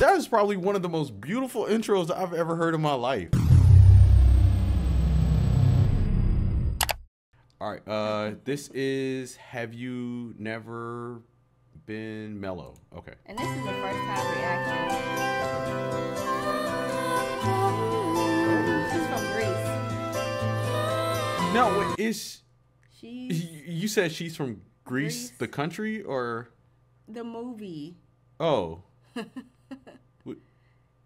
That is probably one of the most beautiful intros I've ever heard in my life. All right, uh, this is Have You Never Been Mellow? Okay. And this is the first time reaction. She's from Greece. No, is She's you said she's from Greece, Greece. the country, or the movie. oh,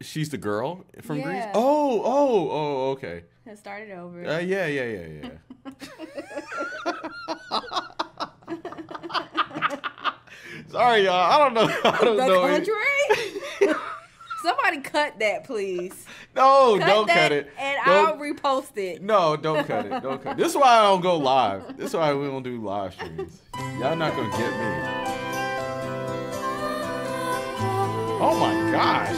she's the girl from Grease. Oh, oh, oh, okay. It over. Uh, yeah, yeah, yeah, yeah. Sorry, y'all. I don't know. I don't the know. country? Somebody cut that, please. No, Cut don't cut it. And Don't- I'll repost it. No, don't cut it. Don't cut it. This is why I don't go live. This is why we don't do live streams. Y'all not gonna get me. Oh my gosh.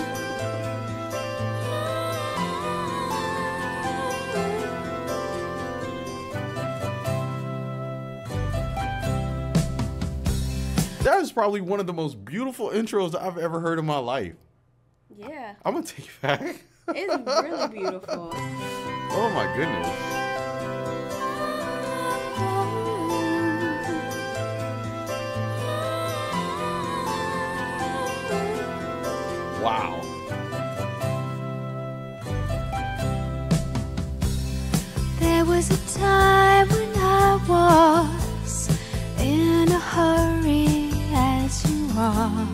That is probably one of the most beautiful intros I've ever heard in my life. Yeah, I'm gonna take it back. it's really beautiful. Oh my goodness. A time when I was in a hurry as you are.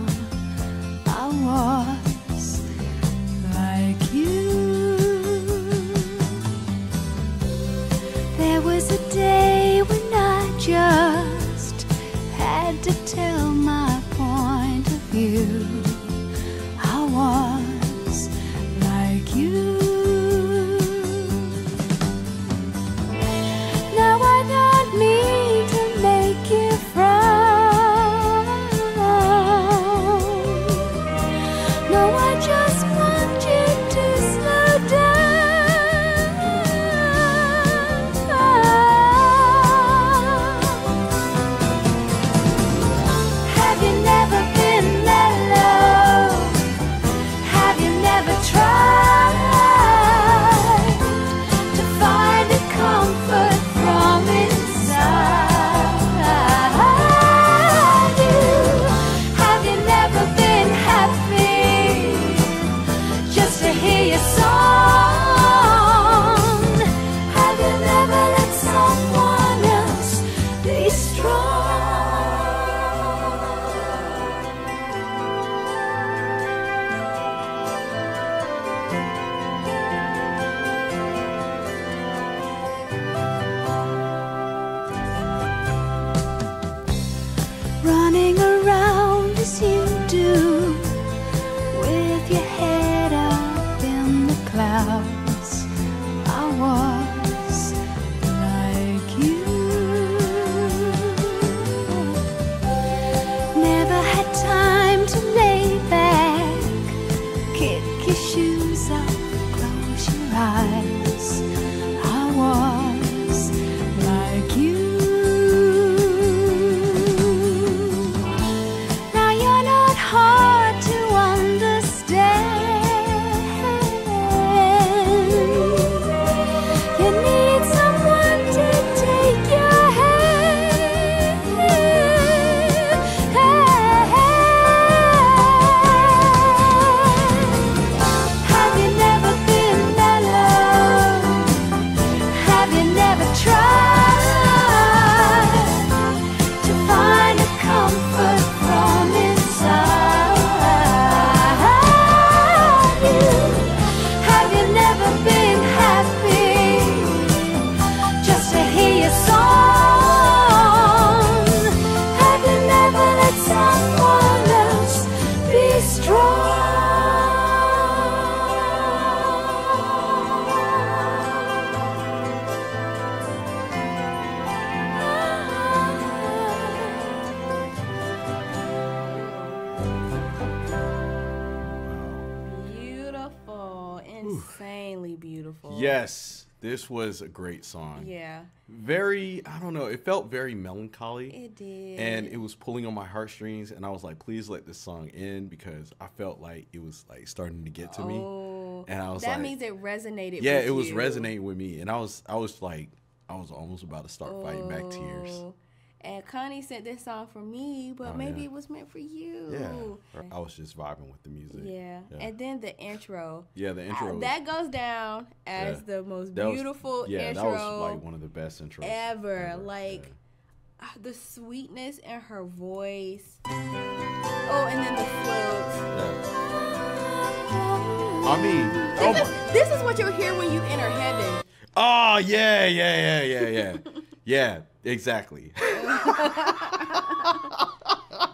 I was like you. There was a day when I just had to tell beautiful. Yes, this was a great song. Yeah, Very, I don't know, it felt very melancholy. it did. and it was pulling on my heartstrings and i was like please let this song end because i felt like it was like starting to get to me oh, and i was that like means it resonated. yeah it was you. resonating with me and i was i was like i was almost about to start fighting back tears Oh, And Connie sent this song for me, but Oh, maybe yeah. it was meant for you. yeah i was just vibing with the music Yeah. yeah, And then the intro. Yeah, the intro Uh, was- that goes down as Yeah. the most that was- beautiful yeah intro that was like one of the best intros ever. Like yeah. ah, the sweetness in her voice. Oh, and then the floats. I mean oh, This, my- is, this is what you'll hear when you enter heaven. oh yeah yeah yeah yeah yeah yeah exactly